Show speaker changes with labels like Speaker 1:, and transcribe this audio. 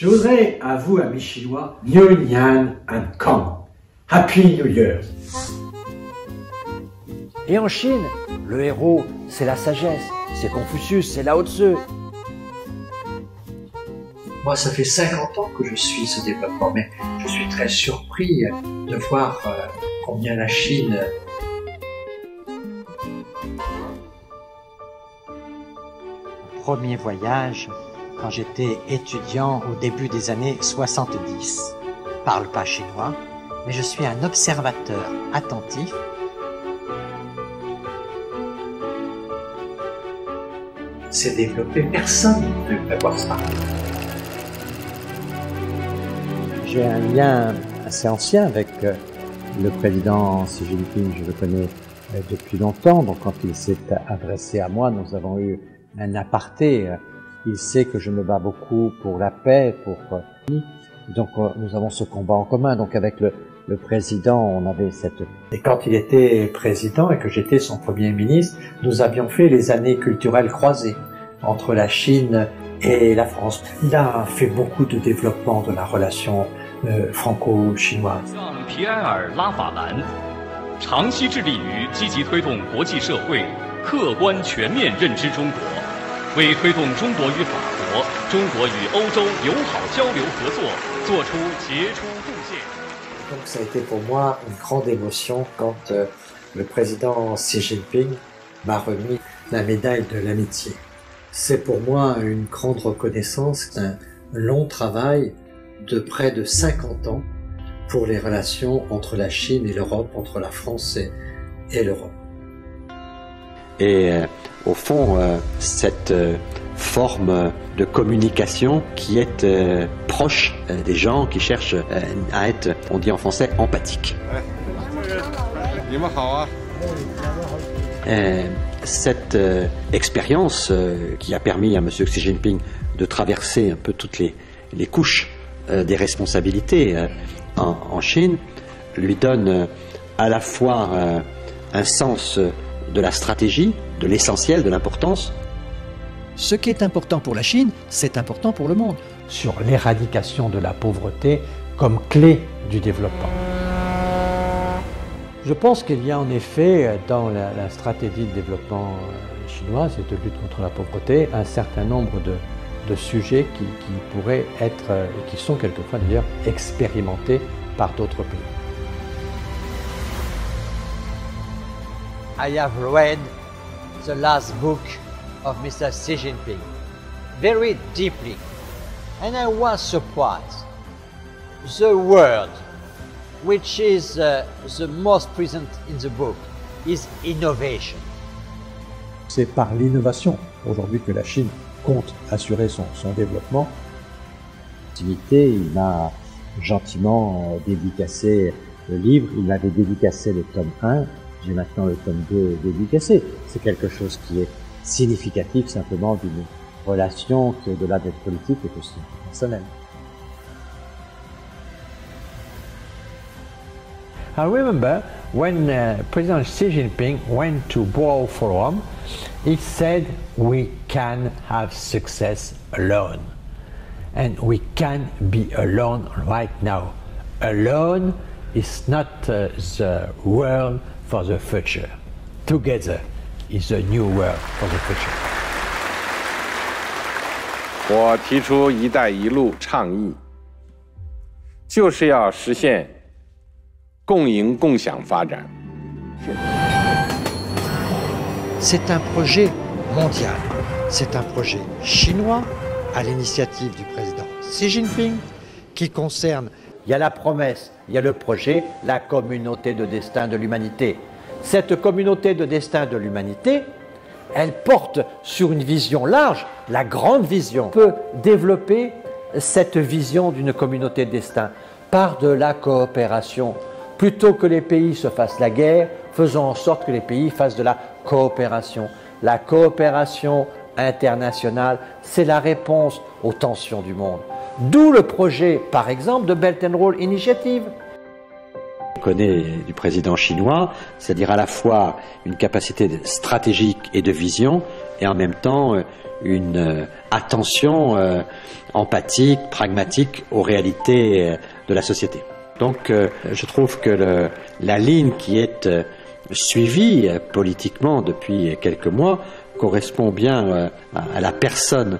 Speaker 1: Je voudrais à vous, amis chinois, New Yan and Kong. Happy New Year.
Speaker 2: Et en Chine, le héros, c'est la sagesse, c'est Confucius, c'est Lao Tzu.
Speaker 1: Moi, ça fait 50 ans que je suis ce développement, mais je suis très surpris de voir euh, combien la Chine
Speaker 3: Premier voyage quand j'étais étudiant au début des années 70. Parle pas chinois, mais je suis un observateur attentif
Speaker 1: s'est développé. Personne ne peut prévoir ça.
Speaker 2: J'ai un lien assez ancien avec euh, le président Xi Jinping, je le connais euh, depuis longtemps, donc quand il s'est adressé à moi, nous avons eu un aparté. Il sait que je me bats beaucoup pour la paix, pour euh, donc nous avons ce combat en commun. Donc avec le, le président, on avait cette...
Speaker 1: Et quand il était président et que j'étais son premier ministre, nous avions fait les années culturelles croisées entre la Chine et la France. Il a fait beaucoup de développement de la relation euh, franco-chinoise.
Speaker 4: 皮埃尔拉法兰长期致力于积极推动国际社会客观全面认知中国， 为推动中国与法国、中国与欧洲友好交流合作做出杰出贡献。
Speaker 1: Donc ça a été pour moi une grande émotion quand euh, le président Xi Jinping m'a remis la médaille de l'amitié. C'est pour moi une grande reconnaissance, un long travail de près de 50 ans pour les relations entre la Chine et l'Europe, entre la France et, et l'Europe.
Speaker 5: Et euh, au fond, euh, cette euh, forme de communication qui est proche des gens, qui cherchent à être, on dit en français, empathique. Cette expérience qui a permis à M. Xi Jinping de traverser un peu toutes les, couches des responsabilités en, Chine lui donne à la fois un sens de la stratégie, de l'essentiel, de l'importance,
Speaker 6: Ce qui est important pour la Chine, c'est important pour le monde.
Speaker 2: sur l'éradication de la pauvreté comme clé du développement. Je pense qu'il y a en effet dans la, la stratégie de développement euh, chinoise et de lutte contre la pauvreté un certain nombre de, de sujets qui, qui pourraient être, euh, et qui sont quelquefois d'ailleurs, expérimentés par d'autres pays.
Speaker 3: I have read the last book of Mr. Xi Jinping very deeply, and I was surprised. The word which is uh, the most present in the book is innovation.
Speaker 7: C'est par l'innovation aujourd'hui que la Chine compte assurer son, son développement.
Speaker 2: il m'a gentiment euh, dédicacé le livre, il m'avait dédicacé le tome 1, j'ai maintenant le tome 2 dédicacé. C'est quelque chose qui est significatif simplement d'une relation qui au-delà d'être politique est aussi personnelle.
Speaker 8: I remember when uh, President Xi Jinping went to Boao Forum, he said we can have success alone. And we can be alone right now. Alone is not uh, the world for the future. Together is a new world for the future.
Speaker 9: 我提出“一带一路”倡议，就是要实现共赢共享发展。
Speaker 3: C'est un projet mondial. C'est un projet chinois à l'initiative du président Xi Jinping qui concerne
Speaker 2: Il y a la promesse, il y a le projet, la communauté de destin de l'humanité. Cette communauté de destin de l'humanité, elle porte sur une vision large, la grande vision. On peut développer cette vision d'une communauté de destin par de la coopération. Plutôt que les pays se fassent la guerre, faisons en sorte que les pays fassent de la coopération. La coopération internationale, c'est la réponse aux tensions du monde. D'où le projet, par exemple, de Belt and Roll Initiative.
Speaker 5: Connaît du président chinois, c'est-à-dire à la fois une capacité stratégique et de vision, et en même temps euh, une euh, attention euh, empathique, pragmatique aux réalités de la société. Donc je trouve que la ligne qui est suivie politiquement depuis quelques mois correspond bien à la personne